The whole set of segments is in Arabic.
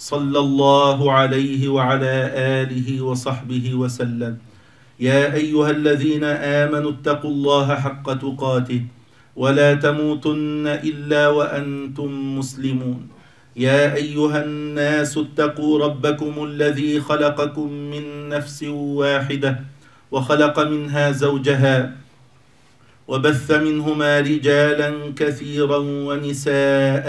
صلى الله عليه وعلى آله وصحبه وسلم. يا أيها الذين آمنوا اتقوا الله حق تقاته ولا تموتن إلا وأنتم مسلمون. يا أيها الناس اتقوا ربكم الذي خلقكم من نفس واحدة وخلق منها زوجها وبث منهما رجالا كثيرا ونساء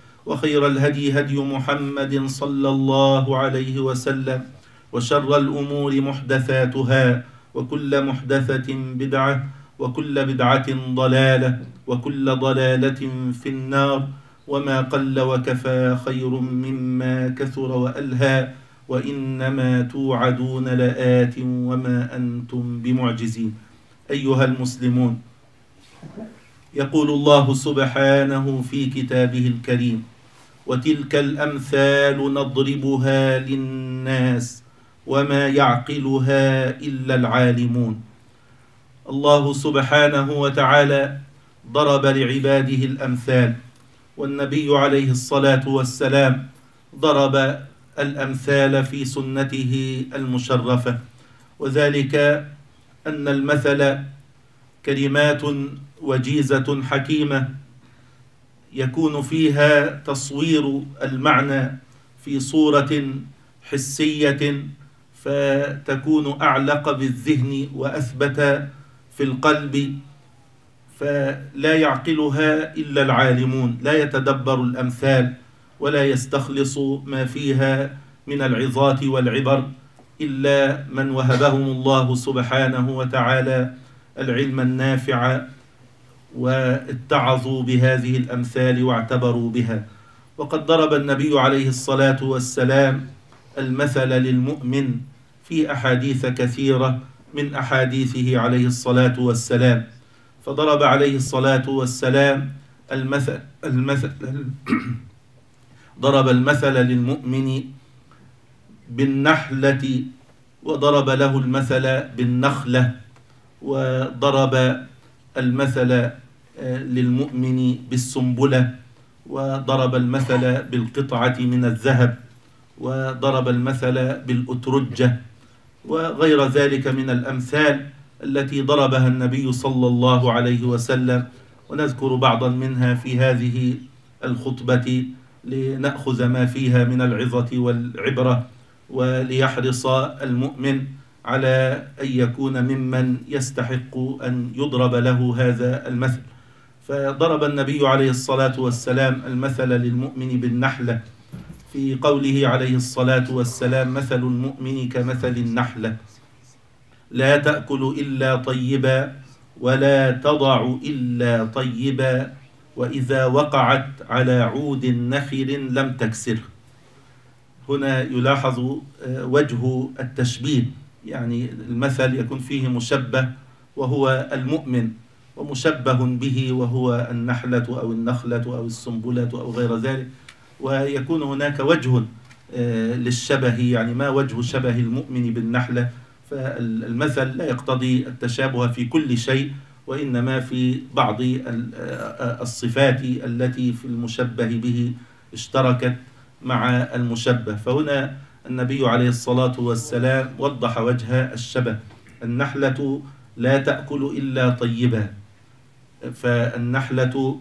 وخير الهدي هدي محمد صلى الله عليه وسلم وشر الأمور محدثاتها وكل محدثة بدعة وكل بدعة ضلالة وكل ضلالة في النار وما قل وكفى خير مما كثر وألهى وإنما توعدون لآت وما أنتم بمعجزين. أيها المسلمون يقول الله سبحانه في كتابه الكريم وتلك الأمثال نضربها للناس وما يعقلها إلا العالمون الله سبحانه وتعالى ضرب لعباده الأمثال والنبي عليه الصلاة والسلام ضرب الأمثال في سنته المشرفة وذلك أن المثل كلمات وجيزة حكيمة يكون فيها تصوير المعنى في صورة حسية فتكون أعلق بالذهن وأثبت في القلب فلا يعقلها إلا العالمون لا يتدبر الأمثال ولا يستخلص ما فيها من العظات والعبر إلا من وهبهم الله سبحانه وتعالى. العلم النافع واتعظوا بهذه الأمثال واعتبروا بها. وقد ضرب النبي عليه الصلاة والسلام المثل للمؤمن في أحاديث كثيرة من أحاديثه عليه الصلاة والسلام. فضرب عليه الصلاة والسلام المثل المثل ضرب المثل للمؤمن بالنحلة وضرب له المثل بالنخلة. وضرب المثل للمؤمن بالسنبلة وضرب المثل بالقطعة من الذهب وضرب المثل بالأترجة وغير ذلك من الأمثال التي ضربها النبي صلى الله عليه وسلم. ونذكر بعضا منها في هذه الخطبة لنأخذ ما فيها من العظة والعبرة وليحرص المؤمن على أن يكون ممن يستحق أن يضرب له هذا المثل. فضرب النبي عليه الصلاة والسلام المثل للمؤمن بالنحلة. في قوله عليه الصلاة والسلام مثل المؤمن كمثل النحلة. لا تأكل إلا طيبا ولا تضع إلا طيبا وإذا وقعت على عود نخل لم تكسره. هنا يلاحظ وجه التشبيه. يعني المثل يكون فيه مشبه وهو المؤمن ومشبه به وهو النحلة أو النخلة أو السنبلة أو غير ذلك. ويكون هناك وجه للشبه يعني ما وجه شبه المؤمن بالنحلة. فالمثل لا يقتضي التشابه في كل شيء وإنما في بعض الصفات التي في المشبه به اشتركت مع المشبه. فهنا النبي عليه الصلاة والسلام وضح وجه الشبه. النحلة لا تأكل إلا طيبا فالنحلة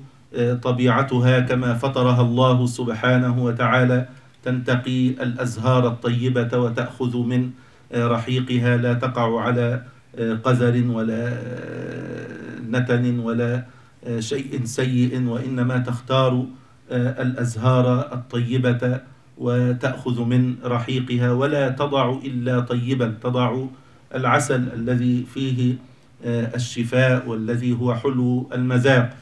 طبيعتها كما فطرها الله سبحانه وتعالى تنتقي الأزهار الطيبة وتأخذ من رحيقها لا تقع على قذر ولا نتن ولا شيء سيء وإنما تختار الأزهار الطيبة وتأخذ من رحيقها ولا تضع إلا طيبا تضع العسل الذي فيه الشفاء والذي هو حلو المذاق.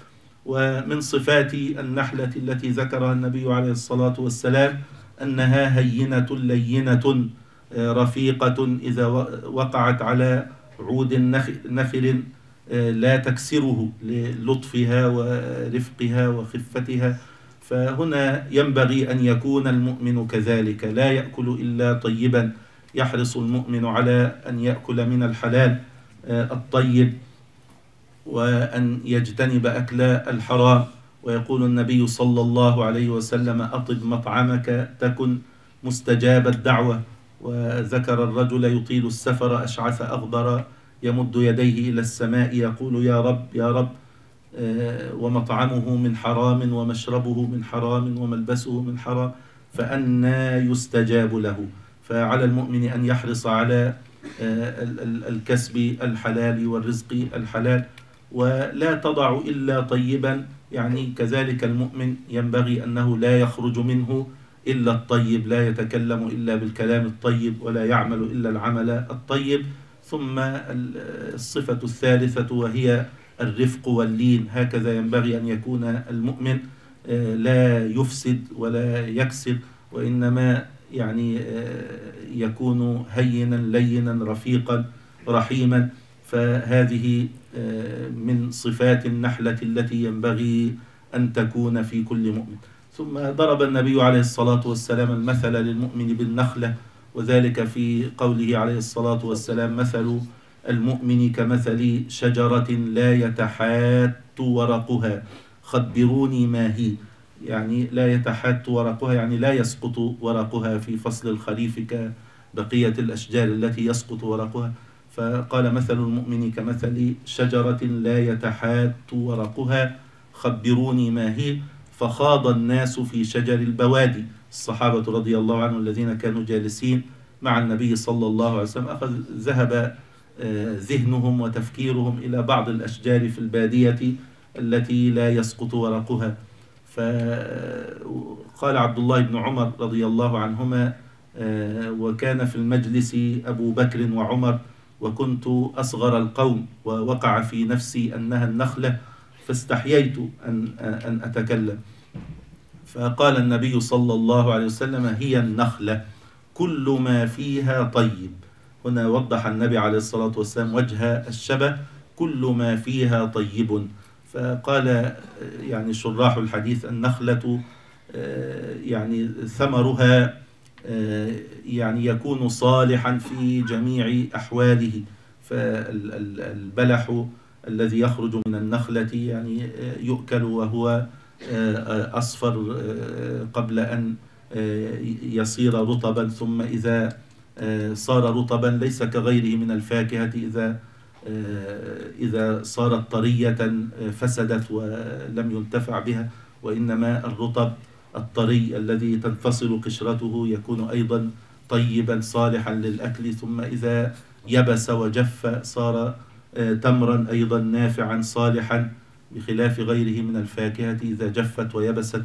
ومن صفات النحلة التي ذكرها النبي عليه الصلاة والسلام أنها هينة لينة رفيقة إذا وقعت على عود نخل لا تكسره للطفها ورفقها وخفتها. فهنا ينبغي أن يكون المؤمن كذلك. لا يأكل إلا طيبا. يحرص المؤمن على أن يأكل من الحلال الطيب وأن يجتنب أكل الحرام. ويقول النبي صلى الله عليه وسلم أطب مطعمك تكن مستجاب الدعوة. وذكر الرجل يطيل السفر أشعث أغبر يمد يديه إلى السماء يقول يا رب يا رب. آه، ومطعمه من حرام ومشربه من حرام وملبسه من حرام فأنا يستجاب له. فعلى المؤمن أن يحرص على آه، الكسب الحلال والرزق الحلال ولا تضع إلا طيبا. يعني كذلك المؤمن ينبغي أنه لا يخرج منه إلا الطيب لا يتكلم إلا بالكلام الطيب ولا يعمل إلا العمل الطيب. ثم الصفة الثالثة وهي الرفق واللين. هكذا ينبغي أن يكون المؤمن آه، لا يفسد ولا يكسر وإنما يعني آه، يكون هينا لينا رفيقا رحيما. فهذه آه، من صفات النحلة التي ينبغي أن تكون في كل مؤمن. ثم ضرب النبي عليه الصلاة والسلام المثل للمؤمن بالنخلة وذلك في قوله عليه الصلاة والسلام مثل المؤمن كمثل شجرة لا يتحات ورقها. خبروني ما هي. يعني لا يتحات ورقها يعني لا يسقط ورقها في فصل الخريف كبقية الأشجار التي يسقط ورقها. فقال مثل المؤمن كمثل شجرة لا يتحات ورقها. خبروني ما هي. فخاض الناس في شجر البوادي. الصحابة رضي الله عنهم الذين كانوا جالسين مع النبي صلى الله عليه وسلم. أخذ ذهب ذهنهم وتفكيرهم إلى بعض الأشجار في البادية التي لا يسقط ورقها. فقال عبد الله بن عمر رضي الله عنهما آه، وكان في المجلس أبو بكر وعمر وكنت أصغر القوم ووقع في نفسي أنها النخلة فاستحييت أن, أن أتكلم. فقال النبي صلى الله عليه وسلم هي النخلة كل ما فيها طيب. هنا وضح النبي عليه الصلاة والسلام وجه الشبه كل ما فيها طيب. فقال يعني شراح الحديث النخلة يعني ثمرها يعني يكون صالحا في جميع أحواله. فالبلح الذي يخرج من النخلة يعني يؤكل وهو أصفر قبل أن يصير رطبا. ثم إذا صار رطبا ليس كغيره من الفاكهة إذا إذا صارت طرية فسدت ولم ينتفع بها وإنما الرطب الطري الذي تنفصل قشرته يكون أيضا طيبا صالحا للأكل. ثم إذا يبس وجف صار تمرا أيضا نافعا صالحا بخلاف غيره من الفاكهة. إذا جفت ويبست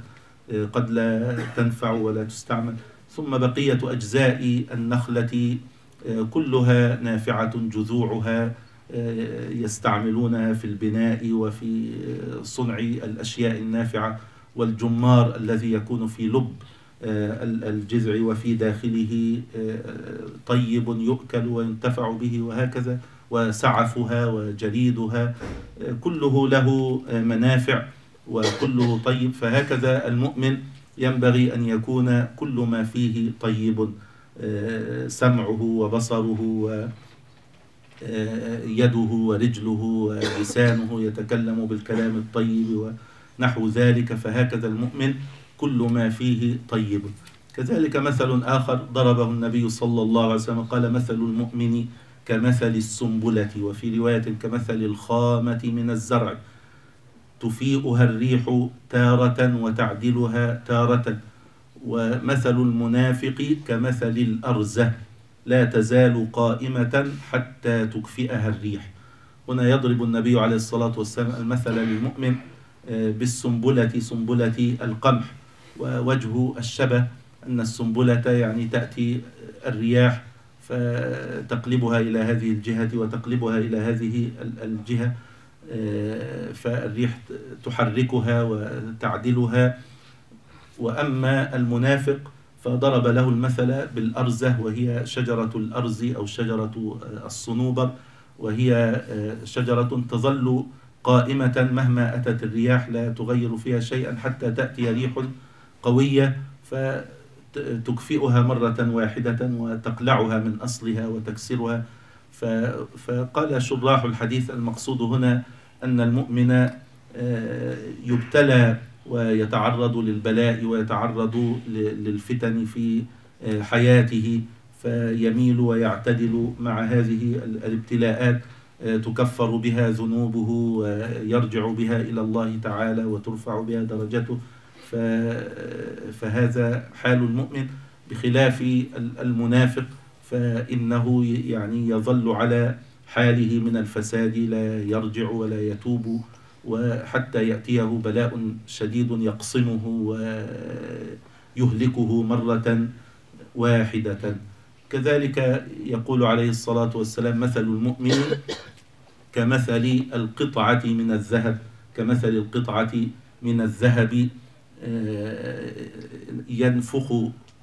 آه، قد لا تنفع ولا تستعمل. ثم بقية أجزاء النخلة آه، كلها نافعة جذوعها آه، يستعملونها في البناء وفي صنع الأشياء النافعة والجمار الذي يكون في لب الجذع وفي داخله طيب يؤكل وينتفع به وهكذا وسعفها وجريدها كله له منافع وكله طيب فهكذا المؤمن ينبغي أن يكون كل ما فيه طيب سمعه وبصره ويده ورجله ولسانه يتكلم بالكلام الطيب ونحو ذلك فهكذا المؤمن كل ما فيه طيب. كذلك مثل آخر ضربه النبي صلى الله عليه وسلم قال مثل المؤمن كمثل السنبلة وفي رواية كمثل الخامة من الزرع. تفيئها الريح تارة وتعدلها تارة ومثل المنافق كمثل الأرزة لا تزال قائمة حتى تكفئها الريح. هنا يضرب النبي عليه الصلاة والسلام المثل للمؤمن آه، بالسنبلة سنبلة القمح. ووجه الشبه أن السنبلة يعني تأتي الرياح فتقلبها إلى هذه الجهة وتقلبها إلى هذه الجهة آه، فالريح تحركها وتعدلها. وأما المنافق فضرب له المثل بالأرزة وهي شجرة الأرز أو شجرة الصنوبر وهي شجرة تظل قائمة مهما أتت الرياح لا تغير فيها شيئا حتى تأتي ريح قوية فتكفئها مرة واحدة وتقلعها من أصلها وتكسرها. فقال شراح الحديث المقصود هنا أن المؤمن آه، يبتلى ويتعرض للبلاء ويتعرض للفتن في آه، حياته فيميل ويعتدل مع هذه الابتلاءات آه، تكفر بها ذنوبه ويرجع بها إلى الله تعالى وترفع بها درجته. فهذا حال المؤمن بخلاف المنافق فإنه يعني يظل على حاله من الفساد لا يرجع ولا يتوب وحتى يأتيه بلاء شديد يقصمه ويهلكه مرة واحدة. كذلك يقول عليه الصلاة والسلام مثل المؤمن كمثل القطعة من الذهب كمثل القطعة من الذهب آه، ينفخ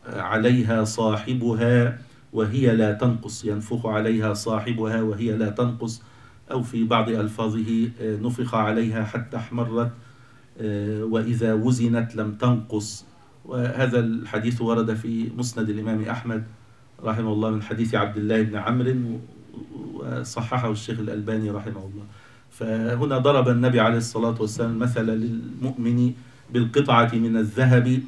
عليها صاحبها وهي لا تنقص ينفخ عليها صاحبها وهي لا تنقص أو في بعض ألفاظه آه، نفخ عليها حتى احمرت آه، وإذا وزنت لم تنقص. وهذا الحديث ورد في مسند الإمام أحمد رحمه الله من حديث عبد الله بن عمرو وصححه الشيخ الألباني رحمه الله. فهنا ضرب النبي عليه الصلاة والسلام مثلا للمؤمن بالقطعة من الذهب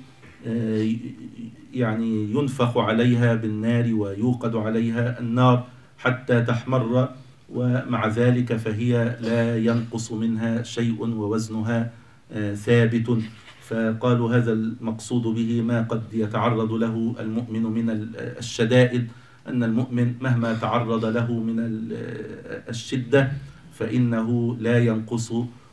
يعني ينفخ عليها بالنار ويوقد عليها النار حتى تحمر ومع ذلك فهي لا ينقص منها شيء ووزنها آه، ثابت. فقالوا هذا المقصود به ما قد يتعرض له المؤمن من الشدائد أن المؤمن مهما تعرض له من الشدة فإنه لا ينقص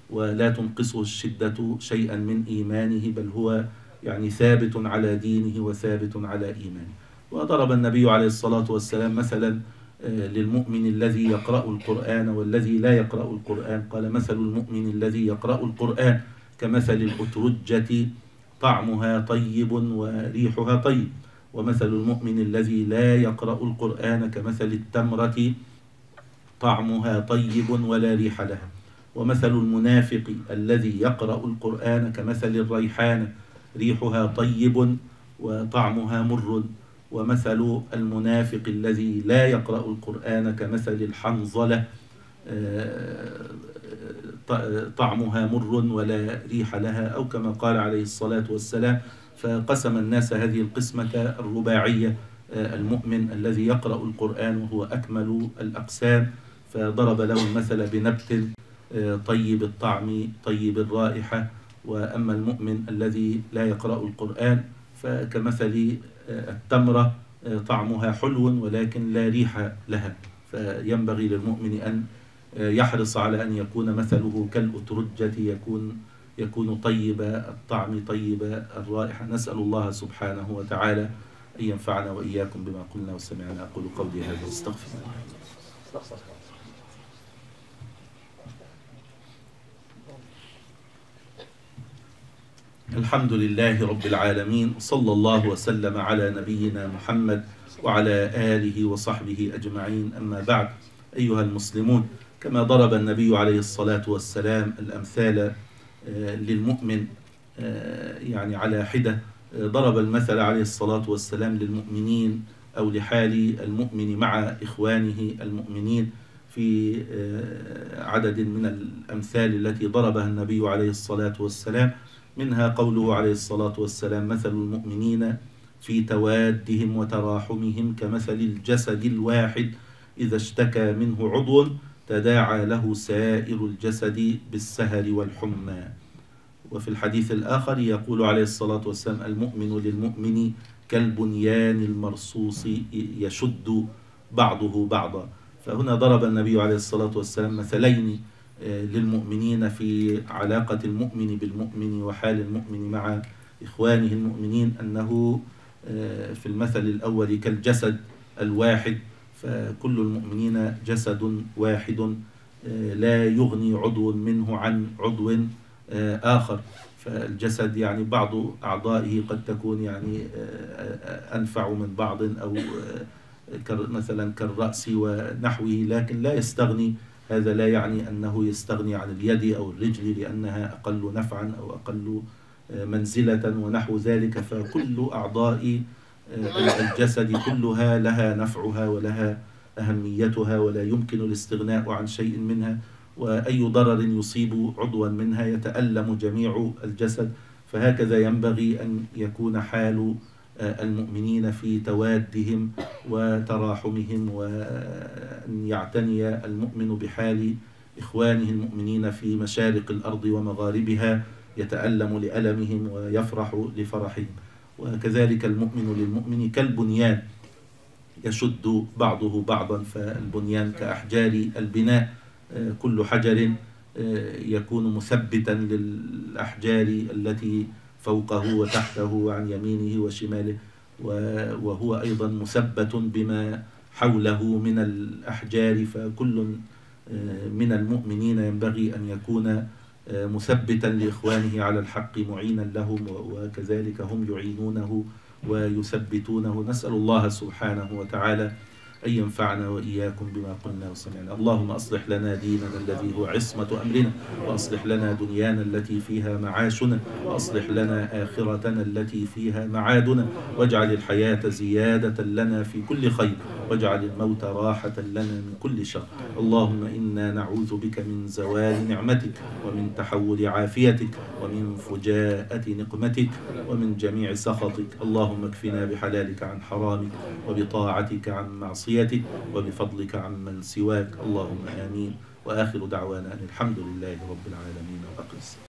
ولا تنقصه الشدة شيئا من إيمانه بل هو يعني ثابت على دينه وثابت على إيمانه. وضرب النبي عليه الصلاة والسلام مثلا آه، للمؤمن الذي يقرأ القرآن والذي لا يقرأ القرآن. قال مثل المؤمن الذي يقرأ القرآن كمثل الأترجة طعمها طيب وريحها طيب. ومثل المؤمن الذي لا يقرأ القرآن كمثل التمرة طعمها طيب ولا ريح لها. ومثل المنافق الذي يقرأ القرآن كمثل الريحان ريحها طيب وطعمها مر ومثل المنافق الذي لا يقرأ القرآن كمثل الحنظلة آه، طعمها مر ولا ريح لها أو كما قال عليه الصلاة والسلام فقسم الناس هذه القسمة الرباعية آه، المؤمن الذي يقرأ القرآن وهو أكمل الأقسام فضرب له المثل بنبت آه، طيب الطعم طيب الرائحة وأما المؤمن الذي لا يقرأ القرآن فكمثل آه، التمرة طعمها حلو ولكن لا ريح لها. فينبغي للمؤمن أن يحرص على أن يكون مثله كالأترجة يكون يكون طيب الطعم طيب الرائحة نسأل الله سبحانه وتعالى أن ينفعنا وإياكم بما قلنا وسمعنا. أقول قولي هذا واستغفر الله. الحمد لله رب العالمين صلى الله وسلم على نبينا محمد وعلى آله وصحبه أجمعين. أما بعد أيها المسلمون كما ضرب النبي عليه الصلاة والسلام الأمثال آه، للمؤمن آه، يعني على حدة آه، ضرب المثل عليه الصلاة والسلام للمؤمنين أو لحال المؤمن مع إخوانه المؤمنين في عدد من الأمثال التي ضربها النبي عليه الصلاة والسلام. منها قوله عليه الصلاة والسلام مثل المؤمنين في توادهم وتراحمهم كمثل الجسد الواحد إذا اشتكى منه عضو تداعى له سائر الجسد بالسهر والحمى. وفي الحديث الآخر يقول عليه الصلاة والسلام المؤمن للمؤمن كالبنيان المرصوص يشد بعضه بعضا. فهنا ضرب النبي عليه الصلاة والسلام مثلين للمؤمنين في علاقة المؤمن بالمؤمن وحال المؤمن مع إخوانه المؤمنين أنه في المثل الأول كالجسد الواحد فكل المؤمنين جسد واحد لا يغني عضو منه عن عضو آخر. فالجسد يعني بعض أعضائه قد تكون يعني أنفع من بعض أو مثلا كالرأس ونحوه لكن لا يستغني هذا لا يعني أنه يستغني عن اليد أو الرجل لأنها أقل نفعا أو أقل منزلة ونحو ذلك فكل أعضاء الجسد كلها لها نفعها ولها أهميتها ولا يمكن الاستغناء عن شيء منها وأي ضرر يصيب عضوا منها يتألم جميع الجسد فهكذا ينبغي أن يكون حال المؤمنين في توادهم وتراحمهم وأن يعتني المؤمن بحال إخوانه المؤمنين في مشارق الأرض ومغاربها يتألم لألمهم ويفرح لفرحهم. وكذلك المؤمن للمؤمن كالبنيان يشد بعضه بعضا فالبنيان كأحجار البناء. كل حجر يكون مثبتا للأحجار التي فوقه وتحته وعن يمينه وشماله وهو أيضا مثبت بما حوله من الأحجار فكل من المؤمنين ينبغي أن يكون مثبتا لإخوانه على الحق معينا لهم وكذلك هم يعينونه ويثبتونه. نسأل الله سبحانه وتعالى أن ينفعنا وإياكم بما قلنا وسمعنا. اللهم أصلح لنا ديننا الذي هو عصمة أمرنا وأصلح لنا دنيانا التي فيها معاشنا وأصلح لنا آخرتنا التي فيها معادنا واجعل الحياة زيادة لنا في كل خير. واجعل الموت راحة لنا من كل شر. اللهم إنا نعوذ بك من زوال نعمتك ومن تحول عافيتك ومن فجاءة نقمتك ومن جميع سخطك. اللهم اكفنا بحلالك عن حرامك وبطاعتك عن معصيتك وبفضلك عن من سواك. اللهم آمين. وآخر دعوانا أن الحمد لله رب العالمين. وأقل